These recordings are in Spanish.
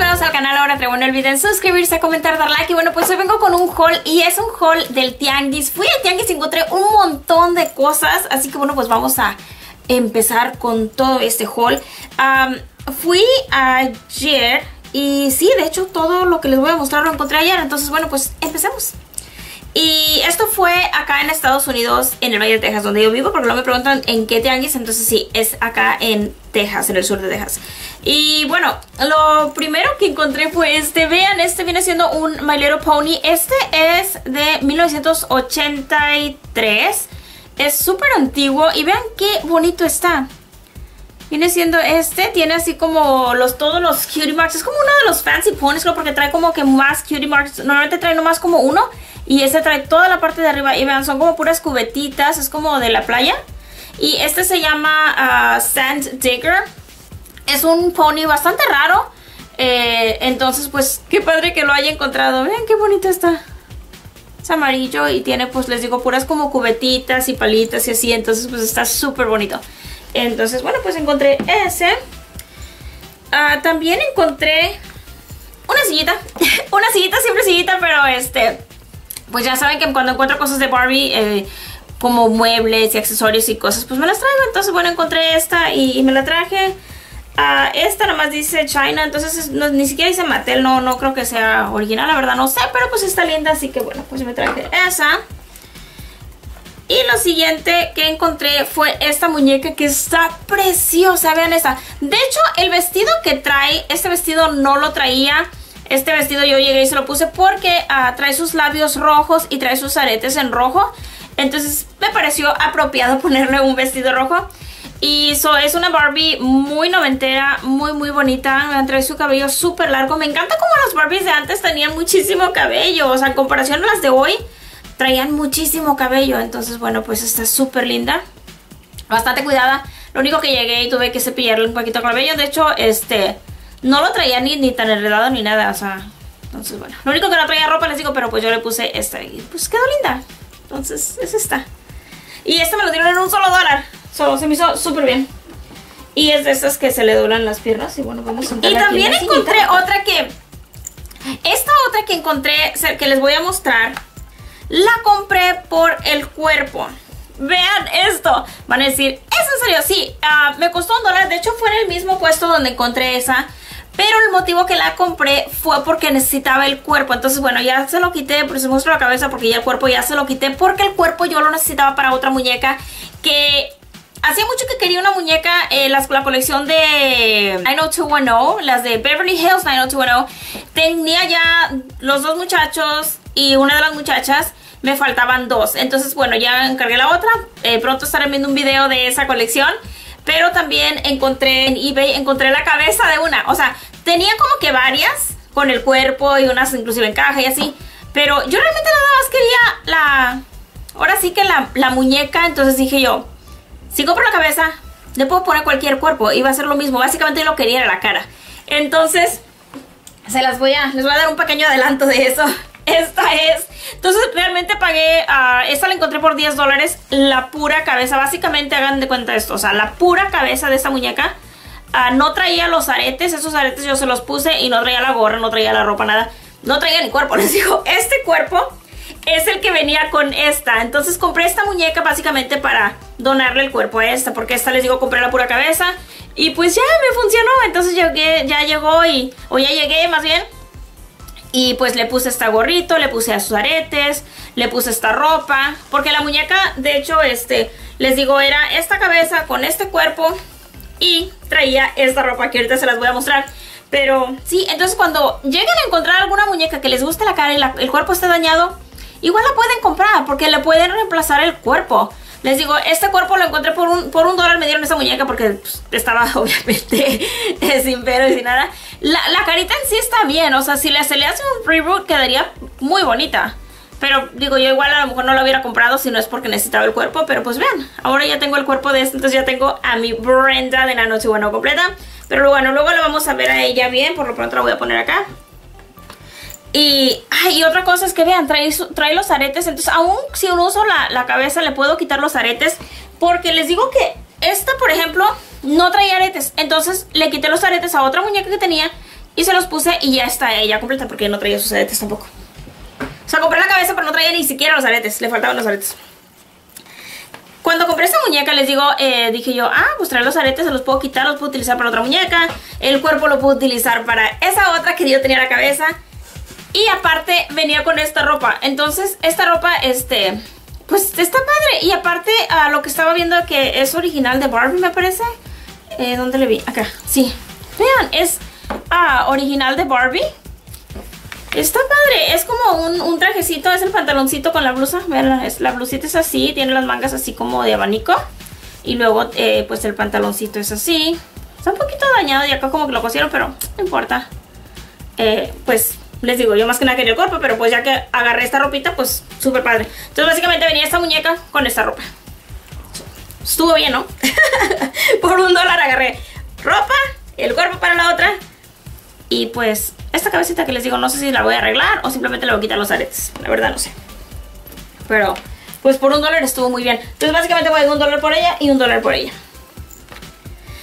nuevos al canal, ahora traigo no olviden suscribirse, comentar, dar like y bueno pues hoy vengo con un haul y es un haul del tianguis. Fui al tianguis y encontré un montón de cosas, así que bueno pues vamos a empezar con todo este haul. Fui ayer y sí, de hecho todo lo que les voy a mostrar lo encontré ayer, entonces bueno pues empecemos. Y esto fue acá en Estados Unidos, en el Valle de Texas, donde yo vivo, porque luego me preguntan en qué tianguis, entonces sí, es acá en Texas, en el sur de Texas. Y bueno, lo primero que encontré fue este, vean, este viene siendo un My Little Pony, este es de 1983, es súper antiguo y vean qué bonito está. Viene siendo este, tiene así como los todos los cutie marks, es como uno de los fancy ponies, creo, porque trae como que más cutie marks, normalmente trae nomás como uno. Y este trae toda la parte de arriba. Y vean, son como puras cubetitas. Es como de la playa. Y este se llama ah, Sand Digger. Es un pony bastante raro. Eh, entonces, pues, qué padre que lo haya encontrado. Vean qué bonito está. Es amarillo y tiene, pues, les digo, puras como cubetitas y palitas y así. Entonces, pues, está súper bonito. Entonces, bueno, pues encontré ese. Ah, también encontré una sillita. una sillita, siempre sillita, pero este pues ya saben que cuando encuentro cosas de Barbie, eh, como muebles y accesorios y cosas, pues me las traigo. Entonces, bueno, encontré esta y, me la traje. Uh, esta nomás dice China, entonces ni siquiera dice Mattel, no, no creo que sea original, la verdad no sé, pero pues está linda, así que bueno, pues me traje esa. Y lo siguiente que encontré fue esta muñeca que está preciosa, vean esta. De hecho, el vestido que trae, este vestido no lo traía este vestido yo llegué y se lo puse porque ah, trae sus labios rojos y trae sus aretes en rojo. Entonces me pareció apropiado ponerle un vestido rojo. Y eso es una Barbie muy noventera, muy muy bonita. Trae su cabello súper largo. Me encanta como las Barbies de antes tenían muchísimo cabello. O sea, en comparación a las de hoy, traían muchísimo cabello. Entonces, bueno, pues está súper linda. Bastante cuidada. Lo único que llegué y tuve que cepillarle un poquito el cabello. De hecho, este no lo traía ni, ni tan enredado ni nada, o sea... Entonces, bueno. Lo único que no traía ropa, les digo, pero pues yo le puse esta y pues quedó linda. Entonces, es esta. Y esta me lo dieron en un solo dólar. Solo se me hizo súper bien. Y es de estas que se le doblan las piernas. Y bueno, vamos a Y también encontré otra que... Esta otra que encontré, que les voy a mostrar, la compré por el cuerpo. Vean esto. Van a decir, ¿es en serio? Sí, ah, me costó un dólar. De hecho, fue en el mismo puesto donde encontré esa. Pero el motivo que la compré fue porque necesitaba el cuerpo. Entonces, bueno, ya se lo quité, por eso muestro la cabeza porque ya el cuerpo ya se lo quité. Porque el cuerpo yo lo necesitaba para otra muñeca que... Hacía mucho que quería una muñeca, eh, la, colección de 90210, las de Beverly Hills 90210. Tenía ya los dos muchachos y una de las muchachas me faltaban dos. Entonces, bueno, ya encargué la otra. Eh, pronto estaré viendo un video de esa colección. Pero también encontré en eBay, encontré la cabeza de una. O sea, tenía como que varias con el cuerpo y unas inclusive en caja y así. Pero yo realmente nada más quería la... Ahora sí que la, la muñeca, entonces dije yo, si compro la cabeza, le puedo poner cualquier cuerpo y va a ser lo mismo. Básicamente lo quería era la cara. Entonces, se las voy a... Les voy a dar un pequeño adelanto de eso. Esta es. Entonces realmente pagué, uh, esta la encontré por 10 dólares, la pura cabeza. Básicamente hagan de cuenta esto, o sea, la pura cabeza de esta muñeca. Uh, no traía los aretes, esos aretes yo se los puse y no traía la gorra, no traía la ropa, nada. No traía ni cuerpo, les digo, este cuerpo es el que venía con esta. Entonces compré esta muñeca básicamente para donarle el cuerpo a esta, porque esta les digo compré la pura cabeza. Y pues ya me funcionó, entonces llegué, ya llegó y, o ya llegué más bien y pues le puse esta gorrito, le puse a sus aretes, le puse esta ropa. Porque la muñeca, de hecho, este, les digo, era esta cabeza con este cuerpo y traía esta ropa que ahorita se las voy a mostrar. Pero sí, entonces cuando lleguen a encontrar alguna muñeca que les guste la cara y el cuerpo esté dañado, igual la pueden comprar porque le pueden reemplazar el cuerpo. Les digo, este cuerpo lo encontré por un, por un dólar, me dieron esta muñeca porque pues, estaba obviamente sin pelo y sin nada. La, carita en sí está bien, o sea, si le, se le hace un reboot quedaría muy bonita. Pero digo, yo igual a lo mejor no lo hubiera comprado si no es porque necesitaba el cuerpo. Pero pues vean, ahora ya tengo el cuerpo de este, entonces ya tengo a mi Brenda de la noche bueno completa. Pero bueno, luego lo vamos a ver a ella bien, por lo pronto la voy a poner acá. Y, ay, otra cosa es que vean, trae, trae los aretes, entonces aún si uso la, cabeza le puedo quitar los aretes porque les digo que esta, por ejemplo, no traía aretes, entonces le quité los aretes a otra muñeca que tenía Y se los puse y ya está ella completa porque no traía sus aretes tampoco. O sea, compré la cabeza pero no traía ni siquiera los aretes. Le faltaban los aretes. Cuando compré esta muñeca, les digo, eh, dije yo, ah, pues traer los aretes, se los puedo quitar, los puedo utilizar para otra muñeca. El cuerpo lo puedo utilizar para esa otra que yo tenía la cabeza. Y aparte venía con esta ropa. Entonces, esta ropa, este, pues está padre. Y aparte, a lo que estaba viendo que es original de Barbie, me parece. Eh, ¿Dónde le vi? Acá, sí. Vean, es ah, original de Barbie. Está padre, es como un, trajecito, es el pantaloncito con la blusa. Vean, la blusita es así, tiene las mangas así como de abanico. Y luego, eh, pues el pantaloncito es así. Está un poquito dañado y acá como que lo cosieron, pero no importa. Eh, pues les digo, yo más que nada quería el cuerpo, pero pues ya que agarré esta ropita, pues súper padre. Entonces básicamente venía esta muñeca con esta ropa. Estuvo bien, ¿no? Por un dólar agarré ropa, el cuerpo para la otra. Y pues esta cabecita que les digo, no sé si la voy a arreglar o simplemente le voy a quitar los aretes. La verdad no sé. Pero pues por un dólar estuvo muy bien. Entonces básicamente voy a dar un dólar por ella y un dólar por ella.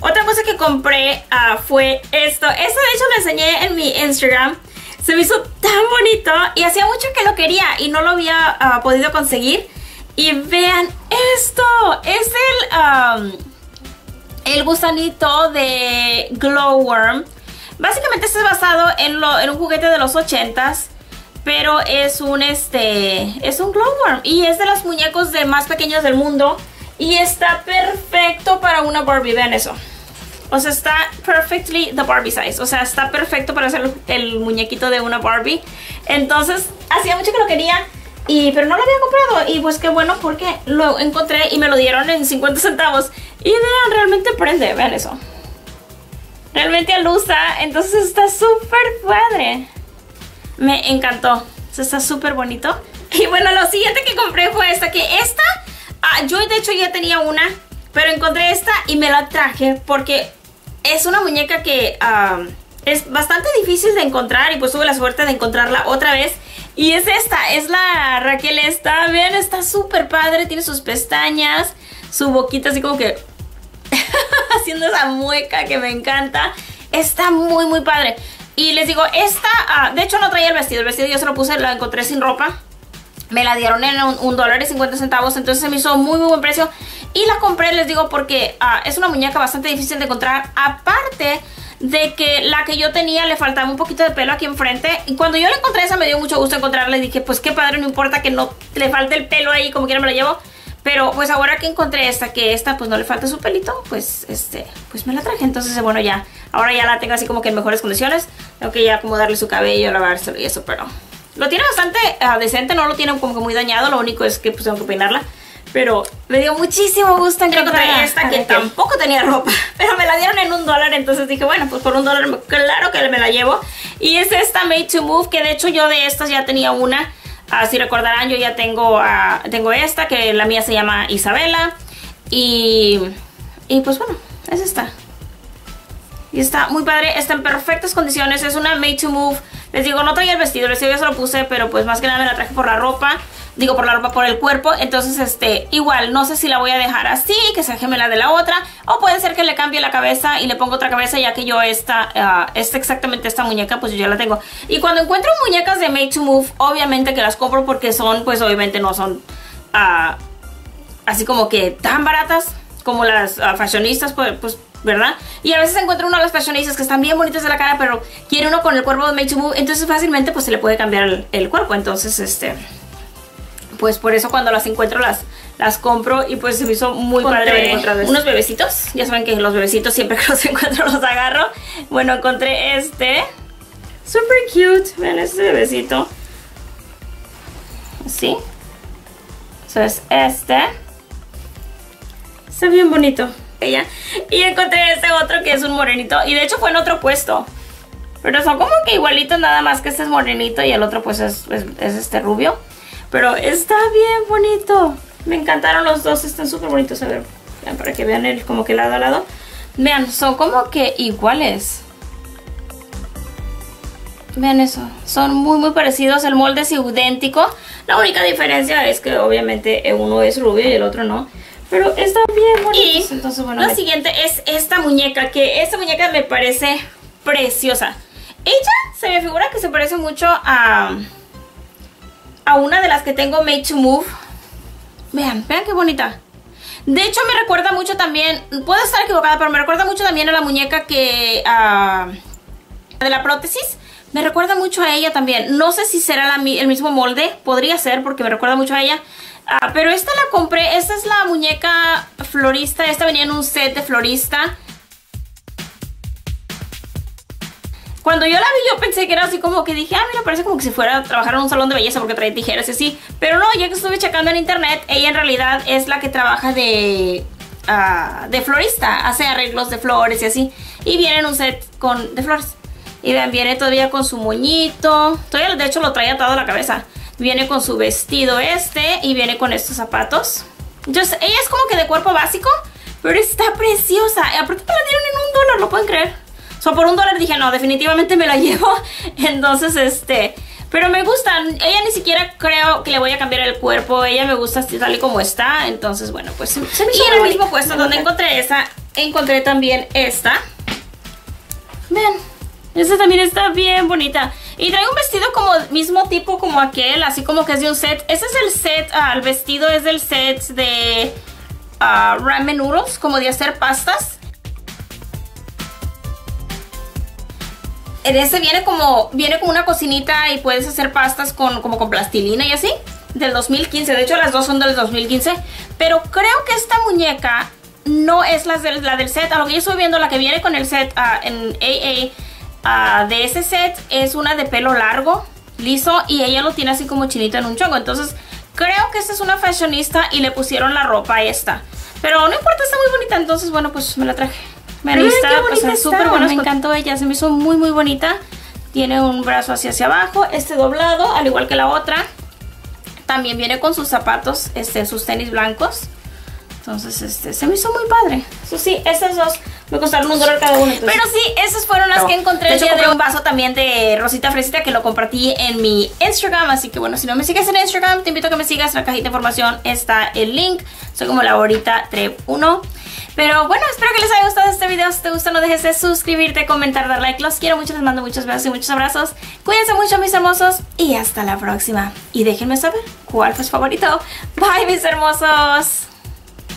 Otra cosa que compré uh, fue esto. Esto de hecho lo enseñé en mi Instagram. Se me hizo tan bonito y hacía mucho que lo quería y no lo había ah, podido conseguir. Y vean esto, es el, um, el gusanito de Glowworm. Básicamente este es basado en, un juguete de los 80s. Pero es un este. Es un Glowworm. Y es de los muñecos de más pequeños del mundo. Y está perfecto para una Barbie. Vean eso. O sea, está perfectly the Barbie size. O sea, está perfecto para hacer el muñequito de una Barbie. Entonces, hacía mucho que lo quería. Y, pero no lo había comprado. Y pues qué bueno porque lo encontré y me lo dieron en 50 centavos. Y vean, realmente prende. Vean eso. Realmente alusa. Entonces está súper padre. Me encantó. Sea, está súper bonito. Y bueno, lo siguiente que compré fue esta. Que esta, ah, yo de hecho ya tenía una. Pero encontré esta y me la traje porque es una muñeca que es bastante difícil de encontrar y pues tuve la suerte de encontrarla otra vez. Y es esta, es la Raquel esta. Vean, está súper padre, tiene sus pestañas, su boquita así como que haciendo esa mueca que me encanta. Está muy, muy padre. Y les digo, esta, ah, de hecho no traía el vestido, el vestido yo se lo puse, la encontré sin ropa. Me la dieron en un, dólar y 50 centavos, entonces se me hizo muy, muy buen precio. Y la compré, les digo, porque ah, es una muñeca bastante difícil de encontrar. Aparte de que la que yo tenía le faltaba un poquito de pelo aquí enfrente. Y cuando yo la encontré esa me dio mucho gusto encontrarla y dije, pues qué padre, no importa que no le falte el pelo ahí, como quiera me la llevo. Pero pues ahora que encontré esta, que esta pues no le falta su pelito, pues este, pues me la traje. Entonces bueno ya, ahora ya la tengo así como que en mejores condiciones. Tengo que ya acomodarle su cabello, lavárselo y eso, pero... Lo tiene bastante ah, decente, no lo tiene como que muy dañado, lo único es que pues tengo que peinarla. Pero me dio muchísimo gusto encontrar esta que tampoco tenía ropa. Pero me la dieron en un dólar, entonces dije, bueno, pues por un dólar claro que me la llevo. Y es esta Made to Move, que de hecho yo de estas ya tenía una. Uh, si recordarán, yo ya tengo, uh, tengo esta, que la mía se llama Isabela. Y, y pues bueno, es esta. Y está muy padre, está en perfectas condiciones, es una Made to Move. Les digo, no traía el vestido, el vestido ya se lo puse, pero pues más que nada me la traje por la ropa digo por la ropa, por el cuerpo, entonces este, igual, no sé si la voy a dejar así, que sea gemela de la otra, o puede ser que le cambie la cabeza y le ponga otra cabeza, ya que yo esta, uh, esta exactamente esta muñeca, pues yo ya la tengo. Y cuando encuentro muñecas de Made to Move, obviamente que las compro porque son, pues obviamente no son uh, así como que tan baratas como las uh, fashionistas, pues, pues ¿verdad? Y a veces encuentro uno de las fashionistas que están bien bonitas de la cara, pero quiere uno con el cuerpo de Made to Move, entonces fácilmente pues se le puede cambiar el cuerpo, entonces este pues por eso cuando las encuentro las, las compro y pues se me hizo muy padre unos bebecitos. Ya saben que los bebecitos siempre que los encuentro los agarro. Bueno, encontré este. Super cute. Vean este bebecito. Así. Eso es este. Está bien bonito. Ella. Y encontré este otro que es un morenito. Y de hecho fue en otro puesto. Pero son como que igualitos nada más que este es morenito y el otro pues es este rubio. Pero está bien bonito. Me encantaron los dos, están súper bonitos. A ver, para que vean el como que lado a lado. Vean, son como que iguales. Vean eso, son muy muy parecidos, el molde es idéntico. La única diferencia es que obviamente uno es rubio y el otro no. Pero está bien bonito. Entonces, bueno, lo siguiente es esta muñeca, que esta muñeca me parece preciosa. Ella se me figura que se parece mucho a, a una de las que tengo Made to Move. Vean, vean qué bonita. De hecho, me recuerda mucho también, puedo estar equivocada, pero me recuerda mucho también a la muñeca que... de la prótesis. Me recuerda mucho a ella también. No sé si será el mismo molde. Podría ser porque me recuerda mucho a ella. Ah, pero esta la compré. Esta es la muñeca florista. Esta venía en un set de florista. Cuando yo la vi yo pensé que era así como que dije, ah, mira, parece como que si fuera a trabajar en un salón de belleza porque trae tijeras y así. Pero no, ya que estuve checando en internet, ella en realidad es la que trabaja de, ah, de florista. Hace arreglos de flores y así. Y viene en un set con, de flores. Y viene todavía con su moñito. Todavía de hecho lo trae atado a la cabeza. Viene con su vestido este y viene con estos zapatos. ella es como que de cuerpo básico, pero está preciosa. Aparte me la dieron en un dólar, ¿lo pueden creer? O sea, por un dólar dije, no, definitivamente me la llevo. Entonces, este... Pero me gustan. Ella ni siquiera creo que le voy a cambiar el cuerpo. Ella me gusta tal y como está. Entonces, bueno, pues se, me Y en el mismo puesto donde encontré esa, encontré también esta. Vean. Esta también está bien bonita. Y trae un vestido como mismo tipo como aquel, así como que es de un set. Ese es el set, ah, el vestido es del set de uh, ramen noodles, como de hacer pastas. En viene como, viene como una cocinita y puedes hacer pastas con, como con plastilina y así. Del 2015, de hecho las dos son del 2015. Pero creo que esta muñeca no es la del, la del set. A lo que yo estoy viendo, la que viene con el set ah, en AA ah, de ese set es una de pelo largo, liso. Y ella lo tiene así como chinito en un chongo. Entonces creo que esta es una fashionista y le pusieron la ropa a esta. Pero no importa, está muy bonita. Entonces bueno, pues me la traje. Me gusta, súper buena. Me encantó ella, se me hizo muy muy bonita. Tiene un brazo hacia hacia abajo, este doblado, al igual que la otra. También viene con sus zapatos, este, sus tenis blancos. Entonces, este, se me hizo muy padre. Eso sí, estas dos me costaron un dólar cada uno. Pero sí, esas fueron las que encontré. De hecho, un vaso también de Rosita Fresita que lo compartí en mi Instagram. Así que bueno, si no me sigues en Instagram, te invito a que me sigas. En la cajita de información está el link. Soy como la ahorita 1 pero bueno, espero que les haya gustado este video. Si te gusta, no dejes de suscribirte, comentar, dar like. Los quiero mucho, les mando muchos besos y muchos abrazos. Cuídense mucho, mis hermosos. Y hasta la próxima. Y déjenme saber cuál fue su favorito. Bye, mis hermosos.